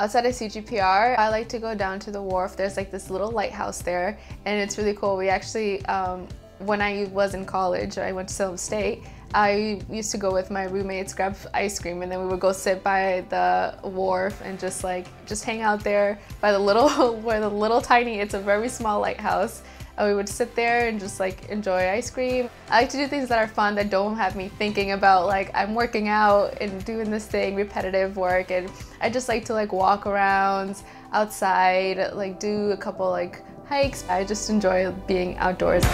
Outside of CGPR, I like to go down to the wharf. There's like this little lighthouse there, and it's really cool. We actually, um, when I was in college, I went to Salem State. I used to go with my roommates, grab ice cream, and then we would go sit by the wharf and just like just hang out there by the little where the little tiny. It's a very small lighthouse. We would sit there and just like enjoy ice cream. I like to do things that are fun that don't have me thinking about like I'm working out and doing this thing, repetitive work, and I just like to like walk around outside, like do a couple like hikes. I just enjoy being outdoors.